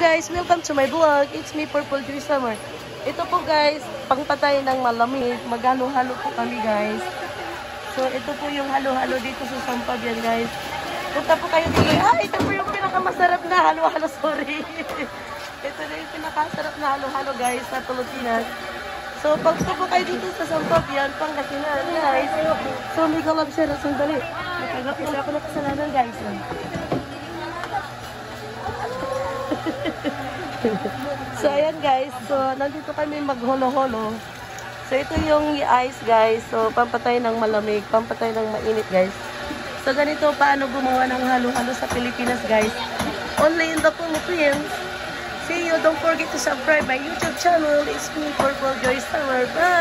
guys, welcome to my vlog. It's me, Purple Joy Summer. Ito po guys, pangpatay ng malamig. Maghalo-halo po kami guys. So ito po yung halo-halo dito sa Sampag guys. Punta po kayo dito. Ah, ito po yung pinakamasarap na halo-halo, sorry. ito na yung pinakasarap na halo-halo guys sa Pilipinas. So pagpunta po kayo dito sa Sampag yan, Pangasinan guys. So may galab siya na sandali. Nagagap na ako ng kasalanan guys. So, ayan guys. So, nandito kami magholo-holo. So, ito yung ice guys. So, pampatay ng malamig, pampatay ng mainit guys. So, ganito paano gumawa ng halo-halo sa Pilipinas guys. Only in the Philippines. See you. Don't forget to subscribe my YouTube channel. It's me, Purple Joy Summer. Bye!